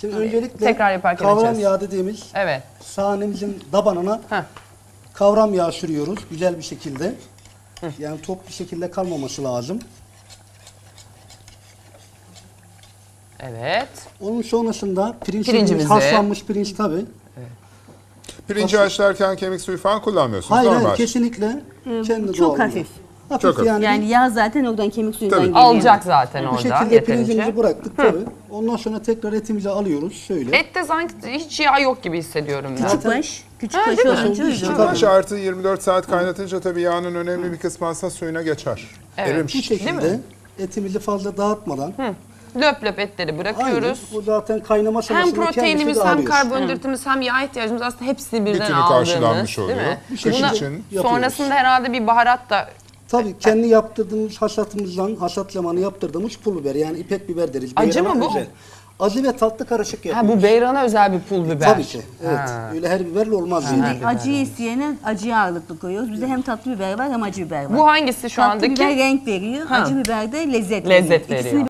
Şimdi öncelikle Tekrar yaparken kavram açarız. yağı dediğimiz Evet. sahnemizin tabanına Heh. kavram yağı sürüyoruz güzel bir şekilde. Yani top bir şekilde kalmaması lazım. Evet. Onun sonrasında pirinç Pirincimizi. haşlanmış pirinç tabi. Pirinci haşlarken kemik suyu falan kullanmıyorsunuz. Hayır normal. hayır kesinlikle kendi çok doğalında. hafif. Hafif Çok yani. Yani yağ zaten oradan kemik suyundan Tabii. geliyor. Alacak zaten bu orada şekilde yeterince. pirincimizi bıraktık tabi. Ondan sonra tekrar etimizi alıyoruz şöyle. Ette sanki hiç yağ yok gibi hissediyorum ben. Küçük baş. Küçük baş değil mi? olunca tabii. Pirinç artı 24 saat kaynatınca tabii yağının önemli bir kısmı aslında suyuna geçer. Evet. Erimiş. Bu şekilde etimizi fazla dağıtmadan. Löp löp etleri Aynen. bırakıyoruz. Bu zaten kaynama Hem sırasında proteinimiz kendisi hem karbonhidratımız hem yağ ihtiyacımız aslında hepsi birden Bütünü aldığımız. karşılanmış değil oluyor. mi? Bu şekilde Buna için yapıyoruz. sonrasında herhalde bir baharat da Tabii kendi yaptırdığımız hasatımızdan, hasat zamanı yaptırdığımız pul biber yani ipek biber deriz. Acı Beyrana mı bu? özel. Acı ve tatlı karışık ha yapıyoruz. bu beyrana özel bir pul biber. Tabii ki. Evet. Ha. Öyle her biberle olmaz yani. Acıyı isteyene acıya ağırlıklı koyuyoruz. Bizde hem tatlı biber var hem acı biber var. Bu hangisi şu tatlı andaki? biber renk veriyor. Ha. Acı biber de lezzet, Lezzet veriyor. veriyor.